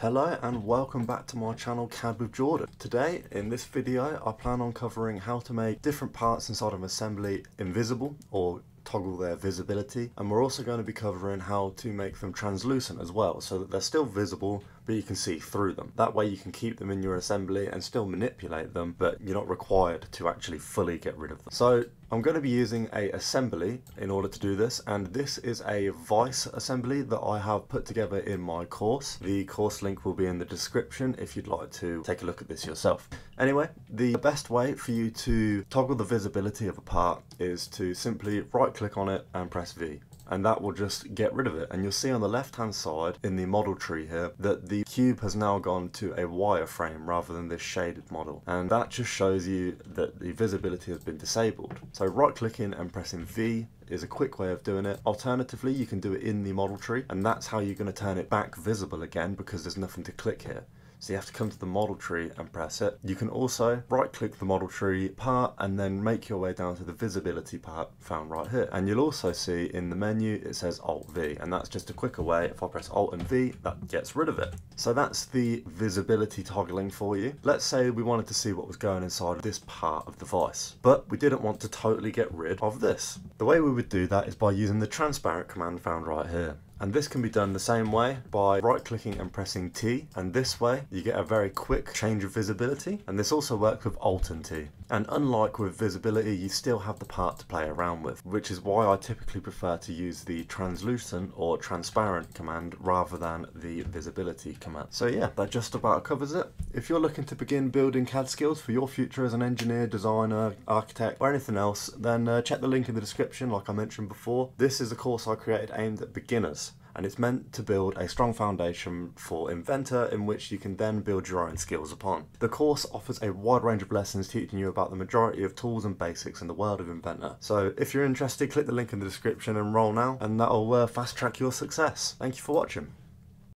Hello and welcome back to my channel CAD with Jordan. Today in this video I plan on covering how to make different parts inside of an assembly invisible or toggle their visibility and we're also going to be covering how to make them translucent as well so that they're still visible but you can see through them. That way you can keep them in your assembly and still manipulate them but you're not required to actually fully get rid of them. So I'm going to be using a assembly in order to do this and this is a vice assembly that I have put together in my course. The course link will be in the description if you'd like to take a look at this yourself. Anyway, the best way for you to toggle the visibility of a part is to simply right click on it and press V and that will just get rid of it. And you'll see on the left hand side in the model tree here that the cube has now gone to a wireframe rather than this shaded model. And that just shows you that the visibility has been disabled. So right clicking and pressing V is a quick way of doing it. Alternatively, you can do it in the model tree and that's how you're going to turn it back visible again because there's nothing to click here. So you have to come to the model tree and press it. You can also right click the model tree part and then make your way down to the visibility part found right here. And you'll also see in the menu it says Alt V and that's just a quicker way. If I press Alt and V that gets rid of it. So that's the visibility toggling for you. Let's say we wanted to see what was going inside this part of the vice, but we didn't want to totally get rid of this. The way we would do that is by using the transparent command found right here. And this can be done the same way by right clicking and pressing T and this way you get a very quick change of visibility and this also works with Alt and T. And unlike with visibility you still have the part to play around with which is why I typically prefer to use the translucent or transparent command rather than the visibility command. So yeah that just about covers it. If you're looking to begin building CAD skills for your future as an engineer, designer, architect or anything else then uh, check the link in the description like I mentioned before. This is a course I created aimed at beginners and it's meant to build a strong foundation for Inventor in which you can then build your own skills upon. The course offers a wide range of lessons teaching you about the majority of tools and basics in the world of Inventor. So if you're interested, click the link in the description and roll now, and that'll uh, fast track your success. Thank you for watching.